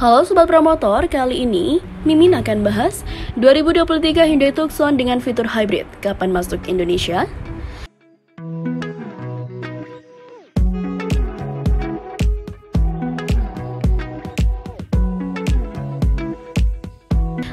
Halo Sobat Promotor, kali ini Mimin akan bahas 2023 Hyundai Tucson dengan fitur hybrid. Kapan masuk Indonesia?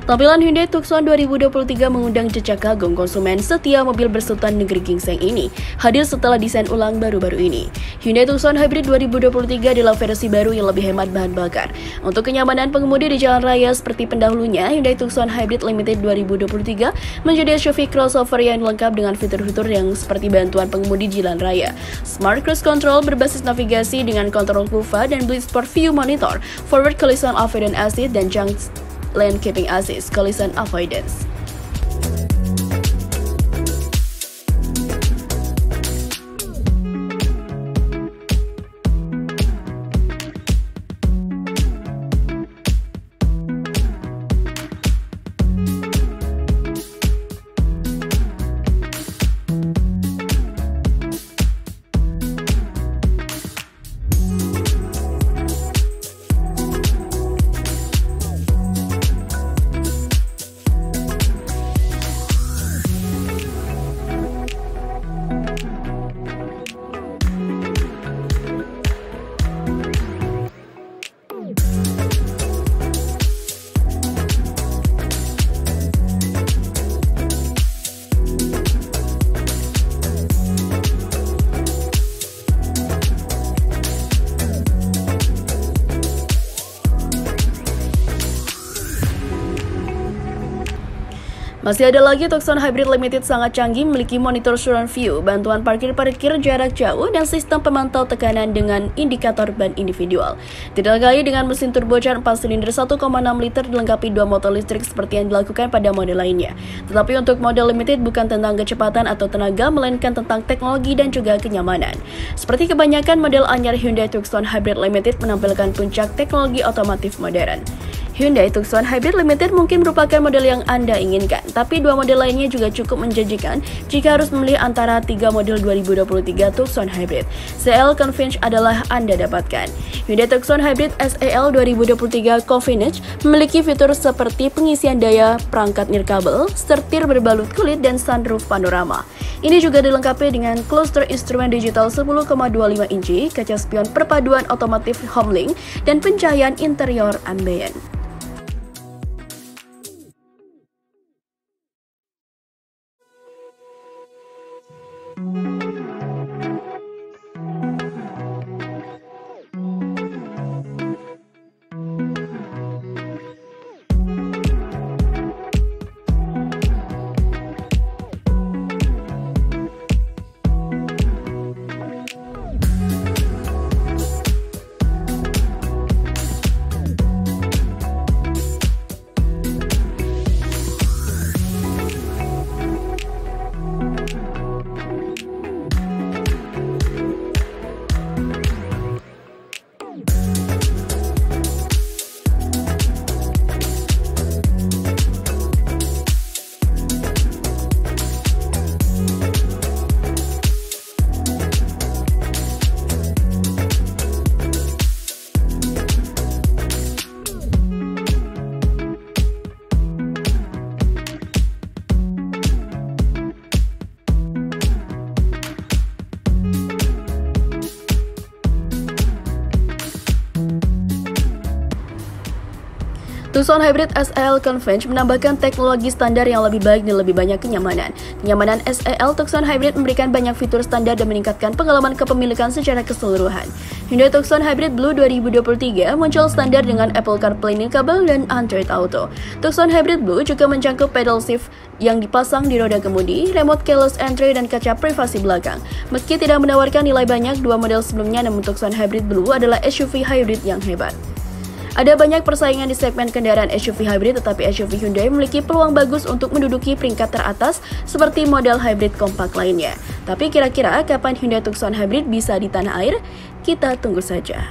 Tampilan Hyundai Tucson 2023 mengundang jejak kagum konsumen setia mobil bersultan negeri gingseng ini hadir setelah desain ulang baru-baru ini. Hyundai Tucson Hybrid 2023 adalah versi baru yang lebih hemat bahan bakar. Untuk kenyamanan pengemudi di jalan raya seperti pendahulunya, Hyundai Tucson Hybrid Limited 2023 menjadi SUV crossover yang lengkap dengan fitur-fitur yang seperti bantuan pengemudi di jalan raya, Smart Cruise Control berbasis navigasi dengan kontrol KUVA dan Blitz Sport View Monitor, Forward Collision Avoidance Assist dan Junk lane keeping assist, collision avoidance. Masih ada lagi Tucson Hybrid Limited sangat canggih memiliki monitor surround view, bantuan parkir-parkir jarak jauh, dan sistem pemantau tekanan dengan indikator ban individual. Tidak lagi dengan mesin turbocharged 4 silinder 1,6 liter dilengkapi dua motor listrik seperti yang dilakukan pada model lainnya. Tetapi untuk model limited bukan tentang kecepatan atau tenaga, melainkan tentang teknologi dan juga kenyamanan. Seperti kebanyakan model anyar Hyundai Tucson Hybrid Limited menampilkan puncak teknologi otomotif modern. Hyundai Tucson Hybrid Limited mungkin merupakan model yang Anda inginkan, tapi dua model lainnya juga cukup menjanjikan jika harus memilih antara tiga model 2023 Tucson Hybrid. CL Convince adalah Anda dapatkan. Hyundai Tucson Hybrid SEL 2023 Convince memiliki fitur seperti pengisian daya perangkat nirkabel, setir berbalut kulit, dan sunroof panorama. Ini juga dilengkapi dengan cluster instrumen digital 10,25 inci, kaca spion perpaduan otomotif Homelink, dan pencahayaan interior ambient. Tucson Hybrid SEL Convenge menambahkan teknologi standar yang lebih baik dan lebih banyak kenyamanan. Kenyamanan SEL Tucson Hybrid memberikan banyak fitur standar dan meningkatkan pengalaman kepemilikan secara keseluruhan. Hyundai Tucson Hybrid Blue 2023 muncul standar dengan Apple CarPlay kabel dan Android Auto. Tucson Hybrid Blue juga menjangkau pedal shift yang dipasang di roda kemudi, remote keyless entry, dan kaca privasi belakang. Meski tidak menawarkan nilai banyak, dua model sebelumnya namun Tucson Hybrid Blue adalah SUV hybrid yang hebat. Ada banyak persaingan di segmen kendaraan SUV hybrid, tetapi SUV Hyundai memiliki peluang bagus untuk menduduki peringkat teratas seperti model hybrid kompak lainnya. Tapi kira-kira kapan Hyundai Tucson Hybrid bisa di tanah air? Kita tunggu saja.